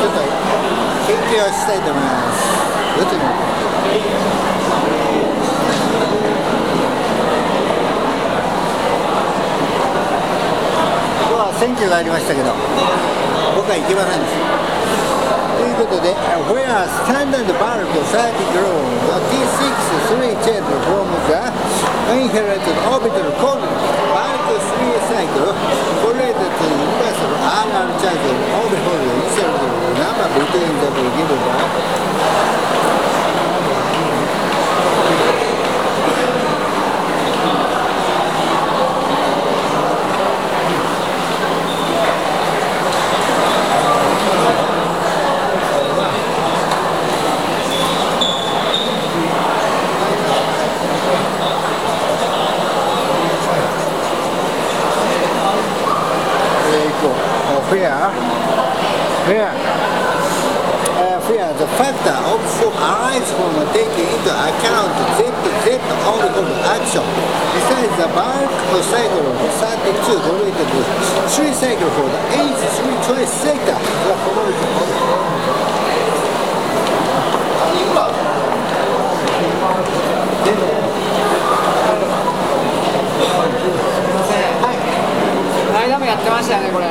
をしたいと思いますどっちに今日は選挙がありましたけど僕は行けませんでしたということで Where standard bulk 30 grown T6 3 change from the inherited orbital called bulk 3 cycle related to the universal RR charger. tiên cho từ dưới đường đó Here. Here. Uh, here the factor of arises from taking into account Z, Z orbital action. Besides the bulk of cycle of 32 related to 3 cycle for the H3 choice sector. The following やってましたよねこれ